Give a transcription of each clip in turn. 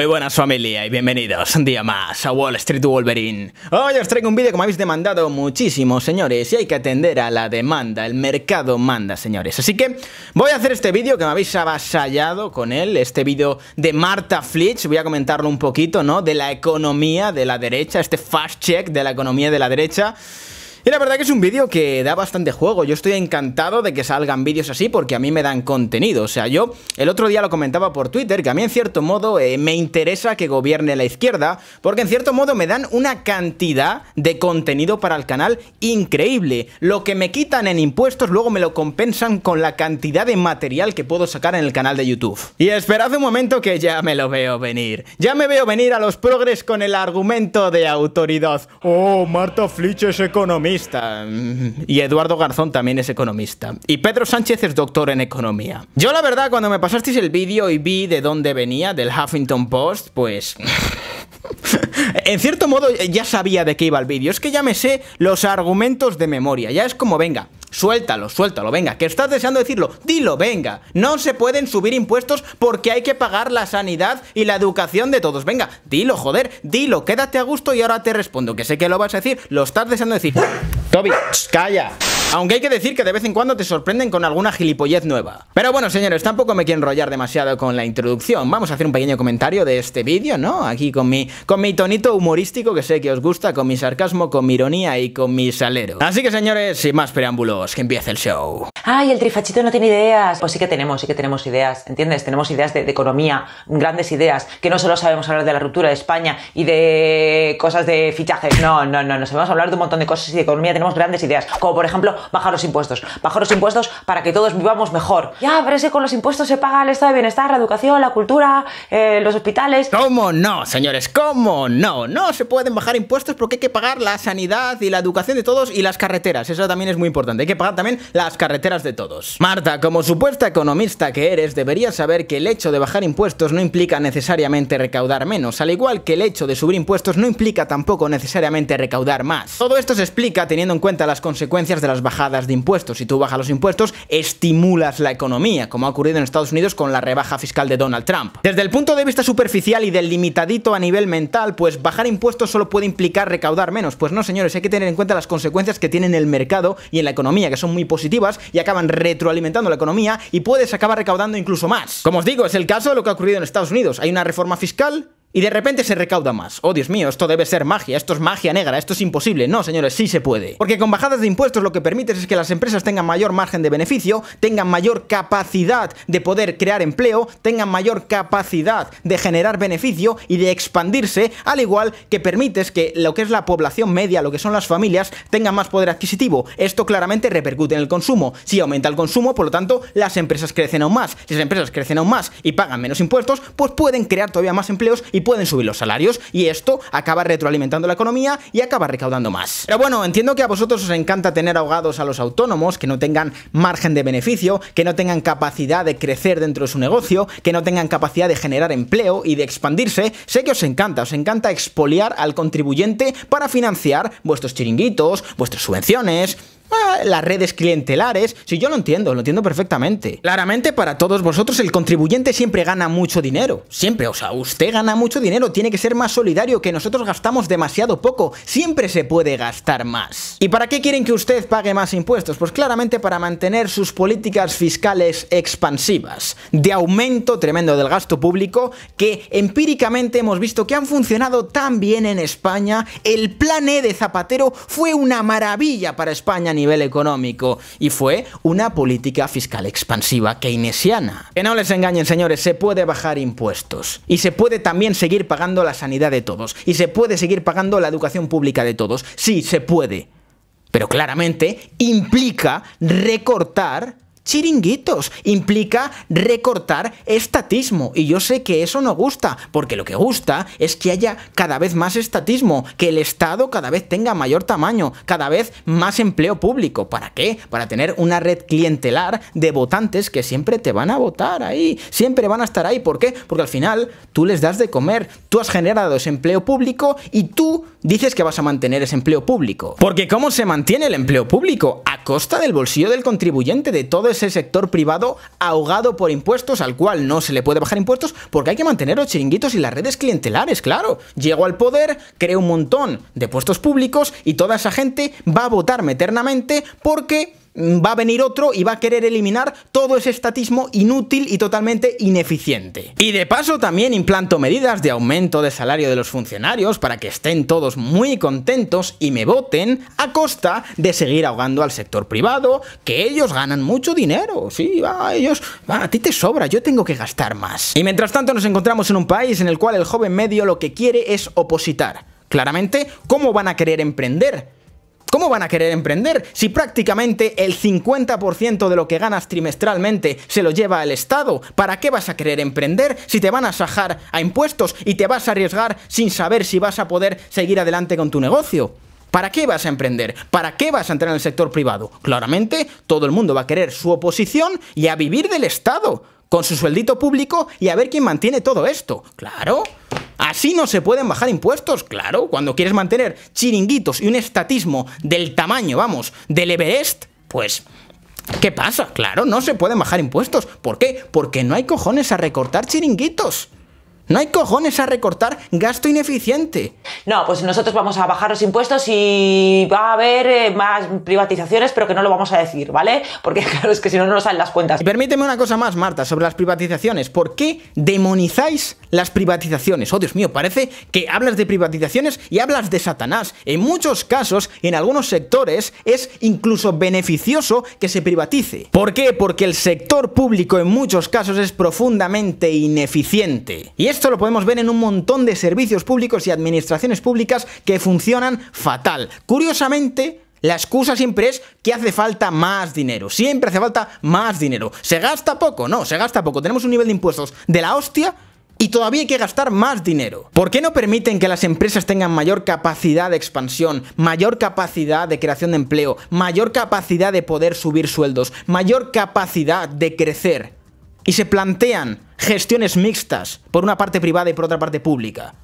Muy buenas familia y bienvenidos un día más a Wall Street Wolverine. Hoy os traigo un vídeo como habéis demandado muchísimo señores y hay que atender a la demanda, el mercado manda señores. Así que voy a hacer este vídeo que me habéis avasallado con él, este vídeo de Marta Flitch, voy a comentarlo un poquito, ¿no? De la economía de la derecha, este fast check de la economía de la derecha. Y la verdad que es un vídeo que da bastante juego. Yo estoy encantado de que salgan vídeos así porque a mí me dan contenido. O sea, yo el otro día lo comentaba por Twitter que a mí en cierto modo eh, me interesa que gobierne la izquierda porque en cierto modo me dan una cantidad de contenido para el canal increíble. Lo que me quitan en impuestos luego me lo compensan con la cantidad de material que puedo sacar en el canal de YouTube. Y esperad un momento que ya me lo veo venir. Ya me veo venir a los progres con el argumento de autoridad. Oh, Marta Flitch es economista y Eduardo Garzón también es economista. Y Pedro Sánchez es doctor en economía. Yo la verdad cuando me pasasteis el vídeo y vi de dónde venía, del Huffington Post, pues... en cierto modo ya sabía de qué iba el vídeo. Es que ya me sé los argumentos de memoria. Ya es como, venga, Suéltalo, suéltalo, venga, que estás deseando decirlo, dilo, venga. No se pueden subir impuestos porque hay que pagar la sanidad y la educación de todos. Venga, dilo, joder, dilo, quédate a gusto y ahora te respondo, que sé que lo vas a decir, lo estás deseando decir. Toby, calla. Aunque hay que decir que de vez en cuando te sorprenden con alguna gilipollez nueva. Pero bueno, señores, tampoco me quiero enrollar demasiado con la introducción. Vamos a hacer un pequeño comentario de este vídeo, ¿no? Aquí con mi, con mi tonito humorístico que sé que os gusta, con mi sarcasmo, con mi ironía y con mi salero. Así que, señores, sin más preámbulos, que empiece el show. Ay, el trifachito no tiene ideas. Pues sí que tenemos, sí que tenemos ideas, ¿entiendes? Tenemos ideas de, economía, grandes ideas, que no solo sabemos hablar de la ruptura de España y de cosas de fichajes. No, no, no, nos sabemos hablar de un montón de cosas y de economía tenemos grandes ideas. Como por ejemplo, bajar los impuestos. Bajar los impuestos para que todos vivamos mejor. Ya, pero es que con los impuestos se paga el estado de bienestar, la educación, la cultura, eh, los hospitales. ¿Cómo no, señores? ¿Cómo no? No se pueden bajar impuestos porque hay que pagar la sanidad y la educación de todos y las carreteras. Eso también es muy importante. Hay que pagar también las carreteras de todos. Marta, como supuesta economista que eres, deberías saber que el hecho de bajar impuestos no implica necesariamente recaudar menos, al igual que el hecho de subir impuestos no implica tampoco necesariamente recaudar más. Todo esto se explica teniendo en cuenta las consecuencias de las bajadas de impuestos. Si tú bajas los impuestos, estimulas la economía, como ha ocurrido en Estados Unidos con la rebaja fiscal de Donald Trump. Desde el punto de vista superficial y del limitadito a nivel mental, pues bajar impuestos solo puede implicar recaudar menos. Pues no, señores, hay que tener en cuenta las consecuencias que tiene en el mercado y en la economía, que son muy positivas y acaban retroalimentando la economía y puedes acabar recaudando incluso más. Como os digo, es el caso de lo que ha ocurrido en Estados Unidos. Hay una reforma fiscal y de repente se recauda más. Oh, Dios mío, esto debe ser magia, esto es magia negra, esto es imposible. No, señores, sí se puede. Porque con bajadas de impuestos lo que permites es que las empresas tengan mayor margen de beneficio, tengan mayor capacidad de poder crear empleo, tengan mayor capacidad de generar beneficio y de expandirse, al igual que permites que lo que es la población media, lo que son las familias, tengan más poder adquisitivo. Esto claramente repercute en el consumo. Si aumenta el consumo, por lo tanto, las empresas crecen aún más. Si las empresas crecen aún más y pagan menos impuestos, pues pueden crear todavía más empleos pueden subir los salarios y esto acaba retroalimentando la economía y acaba recaudando más. Pero bueno, entiendo que a vosotros os encanta tener ahogados a los autónomos, que no tengan margen de beneficio, que no tengan capacidad de crecer dentro de su negocio, que no tengan capacidad de generar empleo y de expandirse. Sé que os encanta, os encanta expoliar al contribuyente para financiar vuestros chiringuitos, vuestras subvenciones, Ah, las redes clientelares. Si yo lo entiendo, lo entiendo perfectamente. Claramente, para todos vosotros, el contribuyente siempre gana mucho dinero. Siempre, o sea, usted gana mucho dinero. Tiene que ser más solidario, que nosotros gastamos demasiado poco. Siempre se puede gastar más. ¿Y para qué quieren que usted pague más impuestos? Pues claramente para mantener sus políticas fiscales expansivas, de aumento tremendo del gasto público, que empíricamente hemos visto que han funcionado tan bien en España. El plan E de Zapatero fue una maravilla para España nivel económico y fue una política fiscal expansiva keynesiana. Que no les engañen señores, se puede bajar impuestos y se puede también seguir pagando la sanidad de todos y se puede seguir pagando la educación pública de todos. Sí, se puede. Pero claramente implica recortar chiringuitos, implica recortar estatismo. Y yo sé que eso no gusta, porque lo que gusta es que haya cada vez más estatismo, que el Estado cada vez tenga mayor tamaño, cada vez más empleo público. ¿Para qué? Para tener una red clientelar de votantes que siempre te van a votar ahí, siempre van a estar ahí. ¿Por qué? Porque al final tú les das de comer, tú has generado ese empleo público y tú dices que vas a mantener ese empleo público. Porque ¿cómo se mantiene el empleo público? A costa del bolsillo del contribuyente, de todo ese ese sector privado ahogado por impuestos al cual no se le puede bajar impuestos porque hay que mantener los chiringuitos y las redes clientelares, claro. Llego al poder, creo un montón de puestos públicos y toda esa gente va a votarme eternamente porque va a venir otro y va a querer eliminar todo ese estatismo inútil y totalmente ineficiente. Y de paso también implanto medidas de aumento de salario de los funcionarios para que estén todos muy contentos y me voten a costa de seguir ahogando al sector privado, que ellos ganan mucho dinero, sí, va, ellos, va, a ti te sobra, yo tengo que gastar más. Y mientras tanto nos encontramos en un país en el cual el joven medio lo que quiere es opositar. Claramente, ¿cómo van a querer emprender? ¿Cómo van a querer emprender si prácticamente el 50% de lo que ganas trimestralmente se lo lleva el Estado? ¿Para qué vas a querer emprender si te van a sajar a impuestos y te vas a arriesgar sin saber si vas a poder seguir adelante con tu negocio? ¿Para qué vas a emprender? ¿Para qué vas a entrar en el sector privado? Claramente, todo el mundo va a querer su oposición y a vivir del Estado, con su sueldito público y a ver quién mantiene todo esto. Claro. Así no se pueden bajar impuestos, claro. Cuando quieres mantener chiringuitos y un estatismo del tamaño, vamos, del Everest, pues ¿Qué pasa? Claro, no se pueden bajar impuestos. ¿Por qué? Porque no hay cojones a recortar chiringuitos. No hay cojones a recortar gasto ineficiente. No, pues nosotros vamos a bajar los impuestos y va a haber eh, más privatizaciones, pero que no lo vamos a decir, ¿vale? Porque claro, es que si no, no nos salen las cuentas. Y permíteme una cosa más, Marta, sobre las privatizaciones. ¿Por qué demonizáis las privatizaciones? Oh, Dios mío, parece que hablas de privatizaciones y hablas de Satanás. En muchos casos, en algunos sectores, es incluso beneficioso que se privatice. ¿Por qué? Porque el sector público en muchos casos es profundamente ineficiente. Y es esto lo podemos ver en un montón de servicios públicos y administraciones públicas que funcionan fatal. Curiosamente, la excusa siempre es que hace falta más dinero. Siempre hace falta más dinero. ¿Se gasta poco? No, se gasta poco. Tenemos un nivel de impuestos de la hostia y todavía hay que gastar más dinero. ¿Por qué no permiten que las empresas tengan mayor capacidad de expansión, mayor capacidad de creación de empleo, mayor capacidad de poder subir sueldos, mayor capacidad de crecer? Y se plantean gestiones mixtas, por una parte privada y por otra parte pública,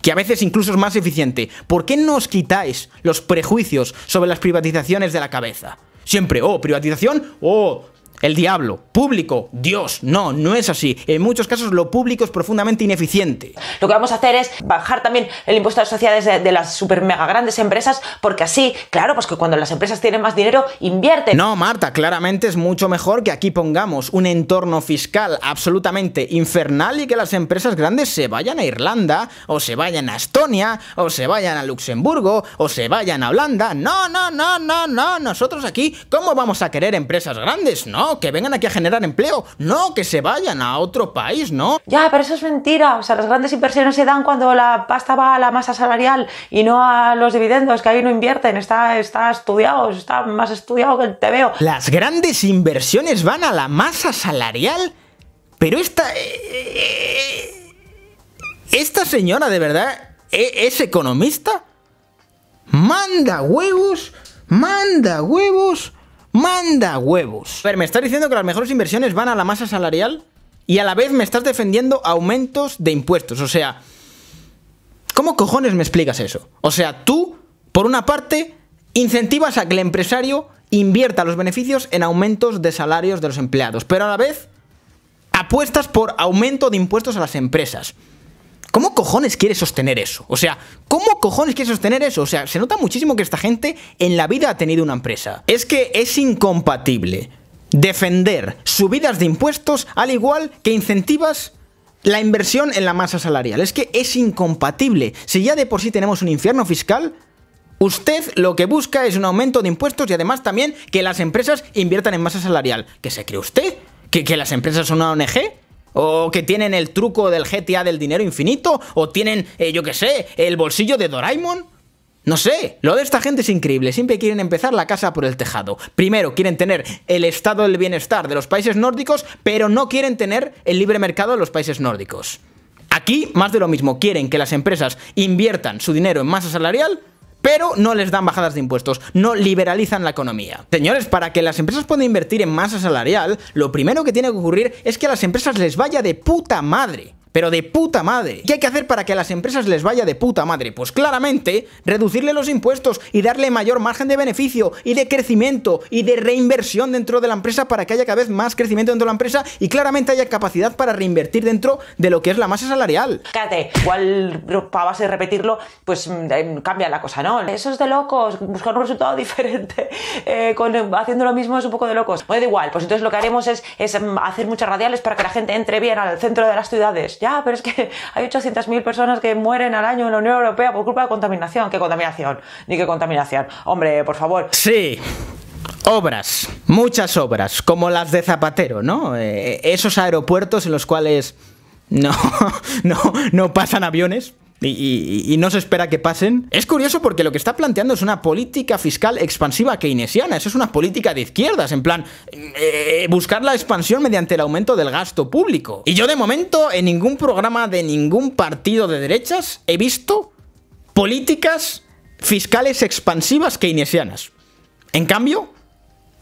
que a veces incluso es más eficiente. ¿Por qué no os quitáis los prejuicios sobre las privatizaciones de la cabeza? Siempre, oh, privatización, oh, el diablo, público, Dios. No, no es así. En muchos casos lo público es profundamente ineficiente. Lo que vamos a hacer es bajar también el impuesto a las sociedades de, las super mega grandes empresas, porque así, claro, pues que cuando las empresas tienen más dinero, invierten. No, Marta, claramente es mucho mejor que aquí pongamos un entorno fiscal absolutamente infernal y que las empresas grandes se vayan a Irlanda, o se vayan a Estonia, o se vayan a Luxemburgo, o se vayan a Holanda. No, no, no, no, no. Nosotros aquí, ¿cómo vamos a querer empresas grandes? No, que vengan aquí a generar empleo, no, que se vayan a otro país, ¿no? Ya, pero eso es mentira, o sea, las grandes inversiones se dan cuando la pasta va a la masa salarial y no a los dividendos, que ahí no invierten, está, está estudiado, está más estudiado que el TVO. Las grandes inversiones van a la masa salarial, pero esta... Eh, eh, esta señora de verdad es economista. Manda huevos, manda huevos. ¡Manda huevos! A ver, me estás diciendo que las mejores inversiones van a la masa salarial y a la vez me estás defendiendo aumentos de impuestos. O sea, ¿cómo cojones me explicas eso? O sea, tú, por una parte, incentivas a que el empresario invierta los beneficios en aumentos de salarios de los empleados, pero a la vez apuestas por aumento de impuestos a las empresas. ¿Cómo cojones quieres sostener eso? O sea, ¿cómo cojones quieres sostener eso? O sea, se nota muchísimo que esta gente en la vida ha tenido una empresa. Es que es incompatible defender subidas de impuestos al igual que incentivas la inversión en la masa salarial. Es que es incompatible. Si ya de por sí tenemos un infierno fiscal, Usted lo que busca es un aumento de impuestos y además también que las empresas inviertan en masa salarial. ¿Qué se cree usted? ¿Que, que las empresas son una ONG? ¿O que tienen el truco del GTA del dinero infinito? ¿O tienen, eh, yo qué sé, el bolsillo de Doraemon? No sé, lo de esta gente es increíble, siempre quieren empezar la casa por el tejado. Primero quieren tener el estado del bienestar de los países nórdicos, pero no quieren tener el libre mercado de los países nórdicos. Aquí, más de lo mismo, quieren que las empresas inviertan su dinero en masa salarial, pero no les dan bajadas de impuestos, no liberalizan la economía. Señores, para que las empresas puedan invertir en masa salarial, lo primero que tiene que ocurrir es que a las empresas les vaya de puta madre. Pero de puta madre. ¿Qué hay que hacer para que a las empresas les vaya de puta madre? Pues claramente, reducirle los impuestos y darle mayor margen de beneficio y de crecimiento y de reinversión dentro de la empresa para que haya cada vez más crecimiento dentro de la empresa y claramente haya capacidad para reinvertir dentro de lo que es la masa salarial. Fíjate, igual a base de repetirlo, pues eh, cambia la cosa, ¿no? Eso es de locos, buscar un resultado diferente, eh, haciendo lo mismo es un poco de locos. Pues da igual, pues entonces lo que haremos es, es mm, hacer muchas radiales para que la gente entre bien al centro de las ciudades ya, pero es que hay 800.000 personas que mueren al año en la Unión Europea por culpa de contaminación. ¿Qué contaminación? Ni qué contaminación. Hombre, por favor. Sí. Obras, muchas obras, como las de Zapatero, ¿no? Eh, esos aeropuertos en los cuales no, no, no pasan aviones, y, no se espera que pasen. Es curioso porque lo que está planteando es una política fiscal expansiva keynesiana. Eso es una política de izquierdas, en plan, eh, buscar la expansión mediante el aumento del gasto público. Y yo de momento en ningún programa de ningún partido de derechas he visto políticas fiscales expansivas keynesianas. En cambio,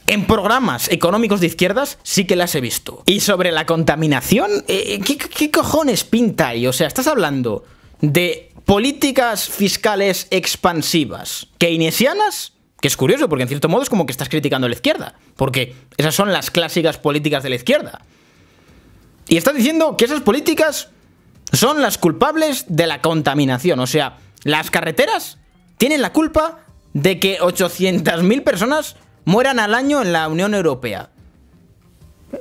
en programas económicos de izquierdas sí que las he visto. Y sobre la contaminación, eh, ¿qué, ¿qué, cojones pinta ahí? O sea, estás hablando de políticas fiscales expansivas keynesianas, que es curioso porque en cierto modo es como que estás criticando a la izquierda, porque esas son las clásicas políticas de la izquierda. Y estás diciendo que esas políticas son las culpables de la contaminación, o sea, las carreteras tienen la culpa de que 800.000 personas mueran al año en la Unión Europea.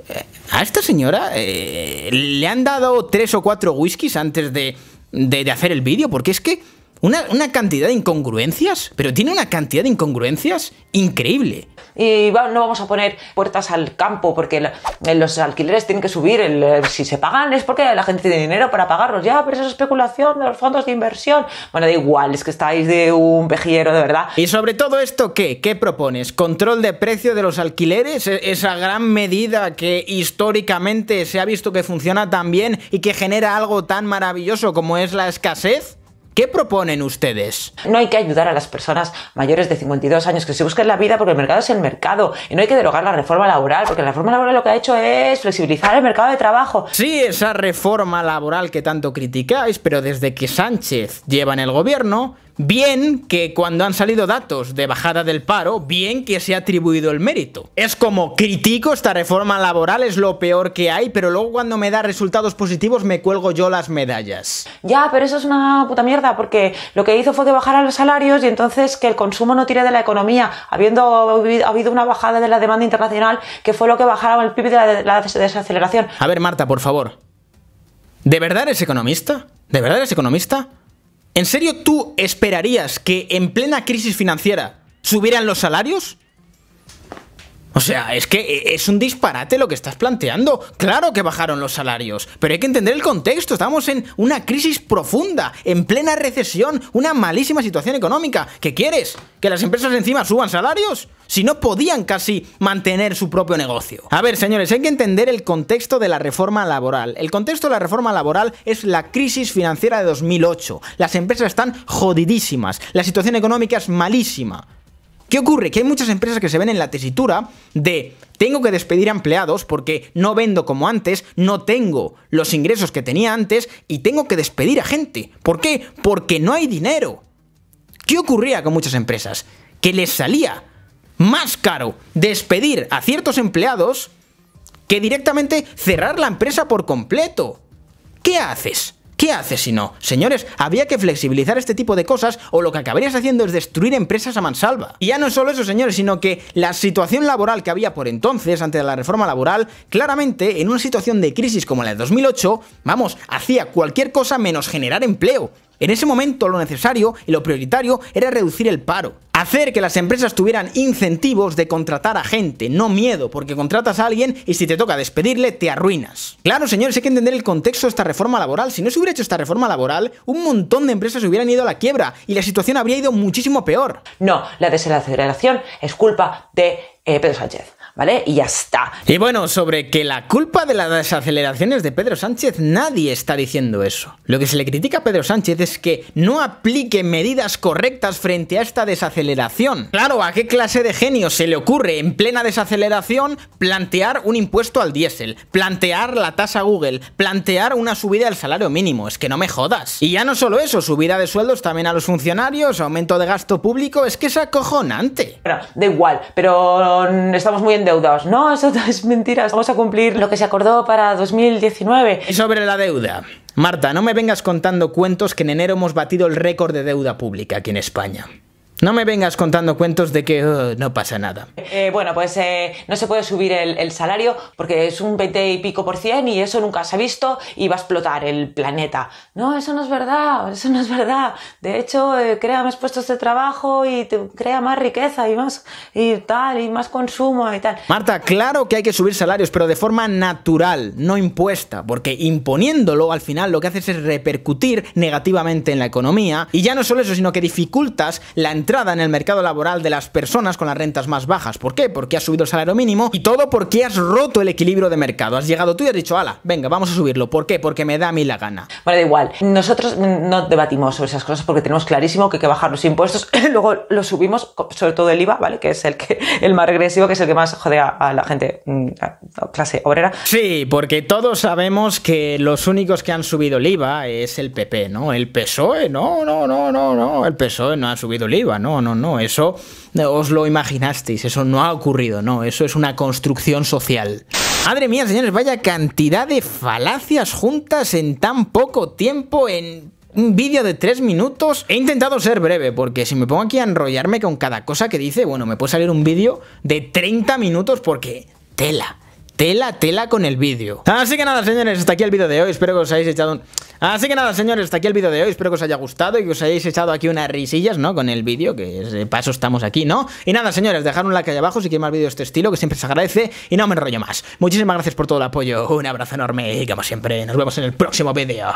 Eh, a esta señora eh, le han dado tres o cuatro whiskies antes de de, hacer el vídeo, porque es que una, una, cantidad de incongruencias, pero tiene una cantidad de incongruencias increíble. Y no vamos a poner puertas al campo porque los alquileres tienen que subir. si se pagan es porque la gente tiene dinero para pagarlos. Ya, pero eso es especulación de los fondos de inversión. Bueno, da igual, es que estáis de un pejillero de verdad. ¿Y sobre todo esto qué? ¿Qué propones? ¿Control de precio de los alquileres? E, esa gran medida que históricamente se ha visto que funciona tan bien y que genera algo tan maravilloso como es la escasez? ¿Qué proponen ustedes? No hay que ayudar a las personas mayores de 52 años que se busquen la vida porque el mercado es el mercado y no hay que derogar la reforma laboral porque la reforma laboral lo que ha hecho es flexibilizar el mercado de trabajo. Sí, esa reforma laboral que tanto criticáis, pero desde que Sánchez lleva en el gobierno, Bien que cuando han salido datos de bajada del paro, bien que se ha atribuido el mérito. Es como critico esta reforma laboral, es lo peor que hay, pero luego cuando me da resultados positivos me cuelgo yo las medallas. Ya, pero eso es una puta mierda, porque lo que hizo fue que bajaran los salarios y entonces que el consumo no tire de la economía, habiendo habido una bajada de la demanda internacional, que fue lo que bajaron el PIB de la, la desaceleración. A ver, Marta, por favor. ¿De verdad eres economista? ¿De verdad eres economista? ¿En serio tú esperarías que en plena crisis financiera subieran los salarios? O sea, es que eh, es un disparate lo que estás planteando. Claro que bajaron los salarios, pero hay que entender el contexto. Estamos en una crisis profunda, en plena recesión, una malísima situación económica. ¿Qué quieres? ¿Que las empresas encima suban salarios? Si no podían casi mantener su propio negocio. A ver, señores, hay que entender el contexto de la reforma laboral. El contexto de la reforma laboral es la crisis financiera de 2008. Las empresas están jodidísimas. La situación económica es malísima. ¿Qué ocurre? Que hay muchas empresas que se ven en la tesitura de tengo que despedir a empleados porque no vendo como antes, no tengo los ingresos que tenía antes y tengo que despedir a gente. ¿Por qué? Porque no hay dinero. ¿Qué ocurría con muchas empresas? Que les salía más caro despedir a ciertos empleados que directamente cerrar la empresa por completo. ¿Qué haces? ¿Qué haces si no? Señores, había que flexibilizar este tipo de cosas o lo que acabarías haciendo es destruir empresas a mansalva. Y ya no solo eso, señores, sino que la situación laboral que había por entonces, antes de la reforma laboral, claramente en una situación de crisis como la de 2008, vamos, hacía cualquier cosa menos generar empleo. En ese momento lo necesario y lo prioritario era reducir el paro. Hacer que las empresas tuvieran incentivos de contratar a gente, no miedo, porque contratas a alguien y si te toca despedirle te arruinas. Claro, señores, hay que entender el contexto de esta reforma laboral. Si no se hubiera hecho esta reforma laboral, un montón de empresas hubieran ido a la quiebra y la situación habría ido muchísimo peor. No, la desaceleración es culpa de eh, Pedro Sánchez. ¿Vale? Y ya está. Y bueno, sobre que la culpa de las desaceleraciones de Pedro Sánchez, nadie está diciendo eso. Lo que se le critica a Pedro Sánchez es que no aplique medidas correctas frente a esta desaceleración. Claro, ¿a qué clase de genio se le ocurre en plena desaceleración plantear un impuesto al diésel, plantear la tasa Google, plantear una subida del salario mínimo? Es que no me jodas. Y ya no solo eso, subida de sueldos también a los funcionarios, aumento de gasto público, es que es acojonante. Bueno, da igual, pero estamos muy No, eso es mentira, vamos a cumplir lo que se acordó para 2019. Y sobre la deuda. Marta, no me vengas contando cuentos que en enero hemos batido el récord de deuda pública aquí en España. No me vengas contando cuentos de que oh, no pasa nada. Eh, bueno, pues eh, no se puede subir el, salario porque es un 20 y pico por cien y eso nunca se ha visto y va a explotar el planeta. No, eso no es verdad, eso no es verdad. De hecho, eh, crea más puestos de trabajo y crea más riqueza y más y tal, y más consumo y tal. Marta, claro que hay que subir salarios, pero de forma natural, no impuesta, porque imponiéndolo al final lo que haces es repercutir negativamente en la economía y ya no solo eso, sino que dificultas la entrada entrada en el mercado laboral de las personas con las rentas más bajas. ¿Por qué? Porque has subido el salario mínimo y todo porque has roto el equilibrio de mercado. Has llegado tú y has dicho, ala, venga, vamos a subirlo. ¿Por qué? Porque me da a mí la gana. Bueno, da igual. Nosotros no debatimos sobre esas cosas porque tenemos clarísimo que hay que bajar los impuestos. Luego los subimos, sobre todo el IVA, ¿vale? Que es el, que, el más regresivo, que es el que más jode a, la gente, mm, clase obrera. Sí, porque todos sabemos que los únicos que han subido el IVA es el PP, ¿no? El PSOE, no, no, no, no, no. El PSOE no ha subido el IVA, no, no, no, eso os lo imaginasteis, eso no ha ocurrido, no, eso es una construcción social. Madre mía, señores, vaya cantidad de falacias juntas en tan poco tiempo, en un vídeo de 3 minutos. He intentado ser breve, porque si me pongo aquí a enrollarme con cada cosa que dice, bueno, me puede salir un vídeo de 30 minutos porque tela. Tela, tela con el vídeo. Así que nada, señores, hasta aquí el vídeo de hoy. Espero que os hayáis echado un... Así que nada, señores, hasta aquí el vídeo de hoy. Espero que os haya gustado y que os hayáis echado aquí unas risillas, ¿no? Con el vídeo, que de paso estamos aquí, ¿no? Y nada, señores, dejad un like ahí abajo si queréis más vídeos de este estilo, que siempre se agradece. Y no me enrollo más. Muchísimas gracias por todo el apoyo. Un abrazo enorme y como siempre, nos vemos en el próximo vídeo.